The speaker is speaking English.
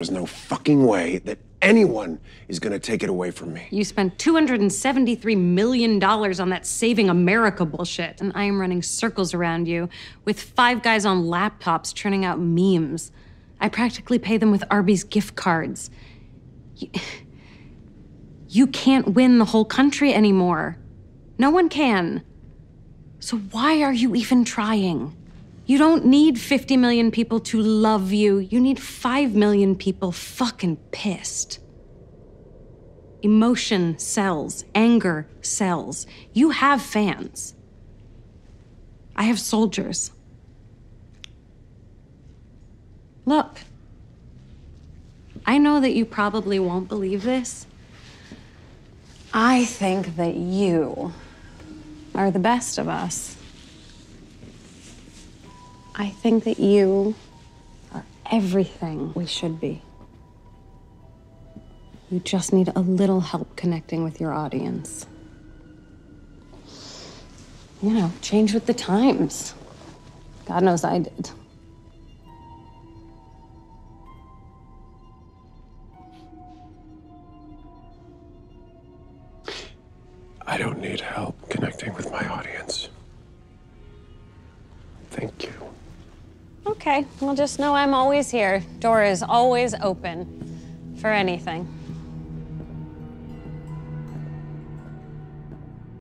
There's no fucking way that anyone is gonna take it away from me. You spent $273 million on that Saving America bullshit, and I am running circles around you with five guys on laptops churning out memes. I practically pay them with Arby's gift cards. You, you can't win the whole country anymore. No one can. So why are you even trying? You don't need 50 million people to love you. You need 5 million people fucking pissed. Emotion sells, anger sells. You have fans. I have soldiers. Look, I know that you probably won't believe this. I think that you are the best of us. I think that you are everything we should be. You just need a little help connecting with your audience. You know, change with the times. God knows I did. I don't need help connecting with my audience. Okay, well, just know I'm always here. Door is always open for anything.